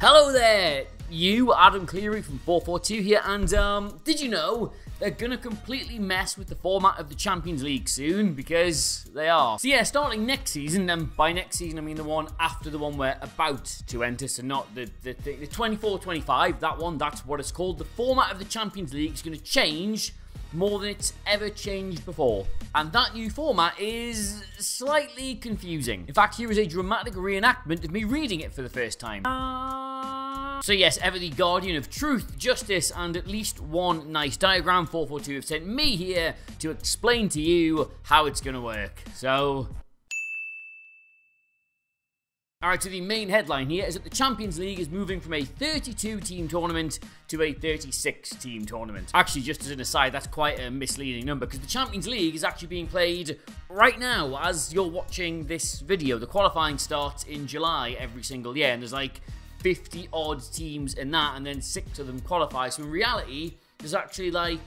Hello there, you, Adam Clery from 442 here, and um, did you know they're gonna completely mess with the format of the Champions League soon? Because they are. So yeah, starting next season, and by next season I mean the one after the one we're about to enter, so not the, the, the 24-25, that one, that's what it's called. The format of the Champions League is gonna change more than it's ever changed before. And that new format is slightly confusing. In fact, here is a dramatic reenactment of me reading it for the first time. So yes, ever the guardian of truth, justice, and at least one nice diagram, 442 have sent me here to explain to you how it's gonna work. So, Alright, so the main headline here is that the Champions League is moving from a 32 team tournament to a 36 team tournament. Actually, just as an aside, that's quite a misleading number because the Champions League is actually being played right now as you're watching this video. The qualifying starts in July every single year, and there's like 50 odd teams in that, and then six of them qualify. So in reality, there's actually like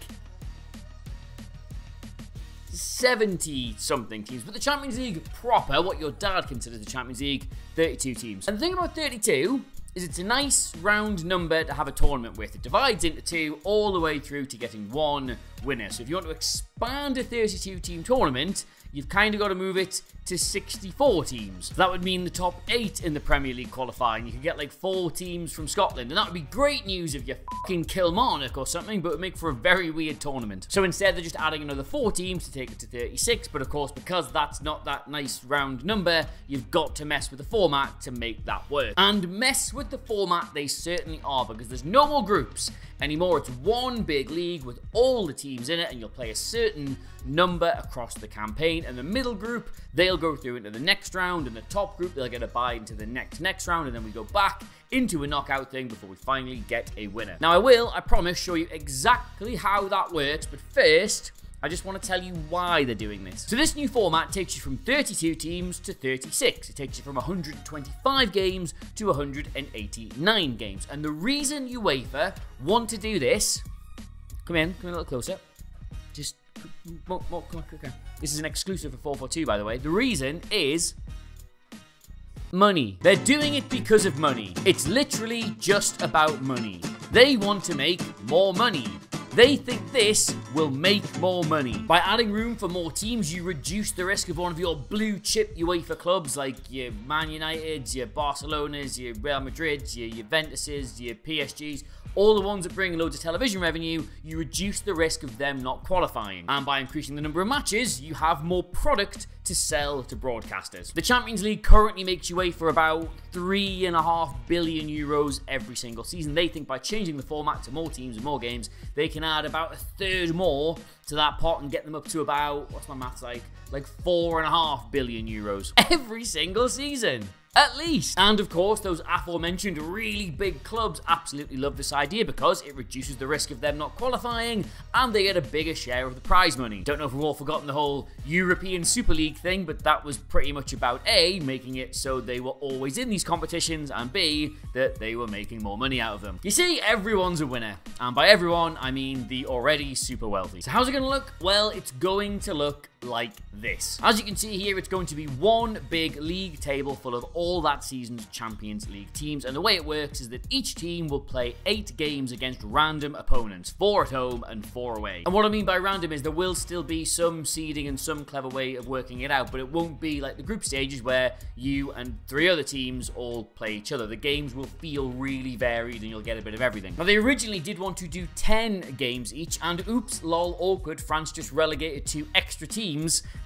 70 something teams. But the Champions League proper, what your dad considers the Champions League, 32 teams. And the thing about 32 is it's a nice round number to have a tournament with. It divides into two all the way through to getting one winner. So if you want to expand a 32 team tournament, you've kind of got to move it to 64 teams. That would mean the top eight in the Premier League qualifying. You could get like four teams from Scotland, and that would be great news if you're fucking Kilmarnock or something, but it would make for a very weird tournament. So instead, they're just adding another four teams to take it to 36, but of course, because that's not that nice round number, you've got to mess with the format to make that work. And mess with the format they certainly are, because there's no more groups anymore. It's one big league with all the teams in it, and you'll play a certain number across the campaign. And the middle group, they'll go through into the next round, and the top group, they'll get a bye into the next next round, and then we go back into a knockout thing before we finally get a winner. Now, I will, I promise, show you exactly how that works, but first, I just want to tell you why they're doing this. So this new format takes you from 32 teams to 36. It takes you from 125 games to 189 games. And the reason UEFA want to do this, come in, come in a little closer. Just, more, more, come on, on. This is an exclusive for 442, by the way. The reason is money. They're doing it because of money. It's literally just about money. They want to make more money. They think this will make more money. By adding room for more teams, you reduce the risk of one of your blue chip UEFA clubs like your Man Uniteds, your Barcelonas, your Real Madrids, your Juventuses, your PSGs, all the ones that bring loads of television revenue, you reduce the risk of them not qualifying. And by increasing the number of matches, you have more product to sell to broadcasters. The Champions League currently makes UEFA about three and a half billion euros every single season. They think by changing the format to more teams and more games, they can add about a third more to that pot and get them up to about, what's my maths like? Like four and a half billion euros every single season. At least. And of course, those aforementioned really big clubs absolutely love this idea because it reduces the risk of them not qualifying and they get a bigger share of the prize money. Don't know if we've all forgotten the whole European Super League thing, but that was pretty much about A, making it so they were always in these competitions, and B, that they were making more money out of them. You see, everyone's a winner. And by everyone, I mean the already super wealthy. So how's it going to look? Well, it's going to look like this. As you can see here, it's going to be one big league table full of all that season's Champions League teams. And the way it works is that each team will play eight games against random opponents, four at home and four away. And what I mean by random is there will still be some seeding and some clever way of working it out, but it won't be like the group stages where you and three other teams all play each other. The games will feel really varied and you'll get a bit of everything. Now, they originally did want to do 10 games each, and oops, lol, awkward, France just relegated two extra teams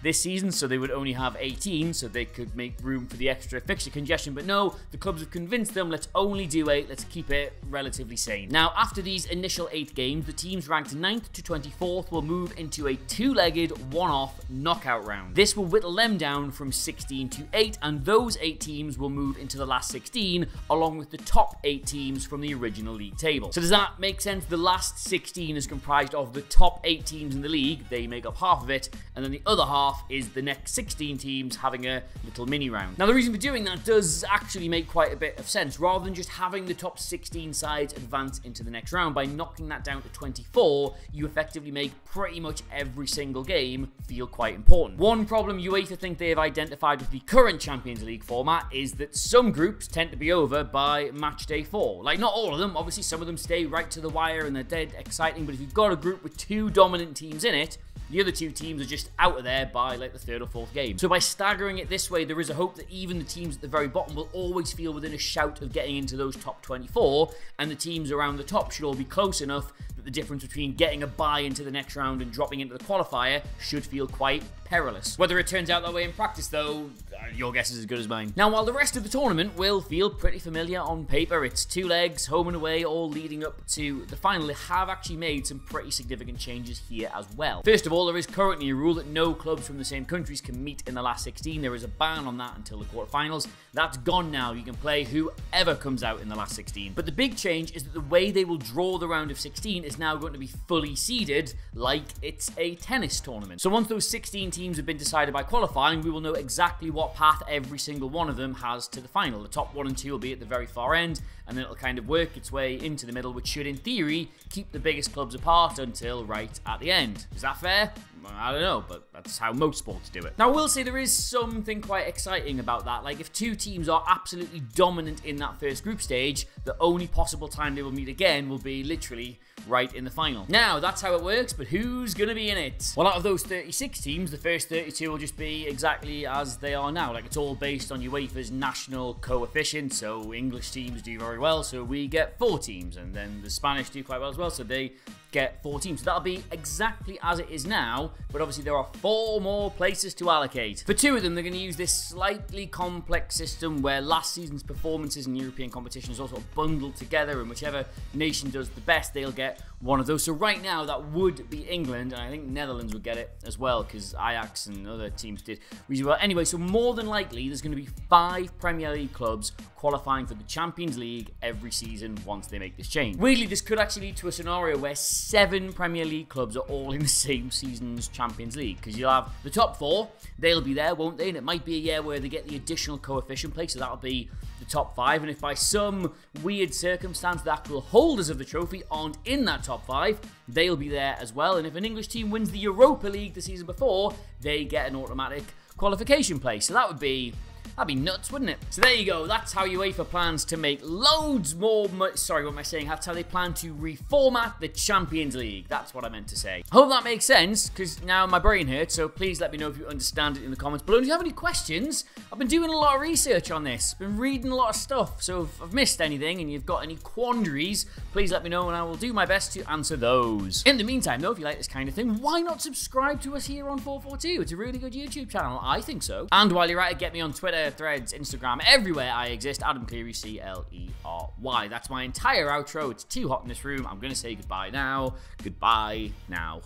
this season, so they would only have 18, so they could make room for the extra fixture congestion. But no, the clubs have convinced them, let's only do eight, let's keep it relatively sane. Now, after these initial eight games, the teams ranked 9th to 24th will move into a two-legged, one-off knockout round. This will whittle them down from 16 to 8, and those 8 teams will move into the last 16, along with the top 8 teams from the original league table. So does that make sense? The last 16 is comprised of the top 8 teams in the league, they make up half of it, and then the the other half is the next 16 teams having a little mini round. Now, the reason for doing that does actually make quite a bit of sense. Rather than just having the top 16 sides advance into the next round, by knocking that down to 24, you effectively make pretty much every single game feel quite important. One problem UEFA think they have identified with the current Champions League format is that some groups tend to be over by match day four. Like, not all of them, obviously, some of them stay right to the wire and they're dead exciting, but if you've got a group with two dominant teams in it, the other two teams are just out of there by like the third or fourth game. So by staggering it this way, there is a hope that even the teams at the very bottom will always feel within a shout of getting into those top 24, and the teams around the top should all be close enough that the difference between getting a bye into the next round and dropping into the qualifier should feel quite perilous. Whether it turns out that way in practice, though, your guess is as good as mine. Now, while the rest of the tournament will feel pretty familiar on paper, it's two legs, home and away, all leading up to the final, they have actually made some pretty significant changes here as well. First of all, there is currently a rule that no clubs from the same countries can meet in the last 16. There is a ban on that until the quarterfinals. That's gone now. You can play whoever comes out in the last 16. But the big change is that the way they will draw the round of 16 is now going to be fully seeded like it's a tennis tournament. So once those 16 teams have been decided by qualifying, we will know exactly what path every single one of them has to the final. The top one and two will be at the very far end, and then it'll kind of work its way into the middle, which should, in theory, keep the biggest clubs apart until right at the end. Is that fair? I don't know, but that's how most sports do it. Now, I will say there is something quite exciting about that. Like, if two teams are absolutely dominant in that first group stage, the only possible time they will meet again will be literally right in the final. Now, that's how it works, but who's going to be in it? Well, out of those 36 teams, the first 32 will just be exactly as they are now. Like, it's all based on UEFA's national coefficient, so English teams do very well, so we get four teams, and then the Spanish do quite well as well, so they get four teams. So that'll be exactly as it is now, but obviously there are four more places to allocate. For two of them, they're going to use this slightly complex system where last season's performances in European competition is also bundled together, and whichever nation does the best, they'll get one of those. So right now, that would be England, and I think Netherlands would get it as well, because Ajax and other teams did reasonably well. Anyway, so more than likely, there's going to be five Premier League clubs qualifying for the Champions League every season once they make this change. Weirdly, this could actually lead to a scenario where seven Premier League clubs are all in the same season's Champions League, because you'll have the top four, they'll be there, won't they? And it might be a year where they get the additional coefficient play, so that'll be the top five. And if by some weird circumstance the actual holders of the trophy aren't in that top five, they'll be there as well. And if an English team wins the Europa League the season before, they get an automatic qualification place. So that would be That'd be nuts, wouldn't it? So there you go. That's how UEFA plans to make loads more. Sorry, what am I saying? That's how they plan to reformat the Champions League. That's what I meant to say. Hope that makes sense because now my brain hurts. So please let me know if you understand it in the comments below. And if you have any questions, I've been doing a lot of research on this. Been reading a lot of stuff. So if I've missed anything and you've got any quandaries, please let me know and I will do my best to answer those. In the meantime, though, if you like this kind of thing, why not subscribe to us here on 442? It's a really good YouTube channel. I think so. And while you're at it, get me on Twitter Threads, Instagram, everywhere I exist. Adam Clery, C L E R Y. That's my entire outro. It's too hot in this room. I'm going to say goodbye now. Goodbye now.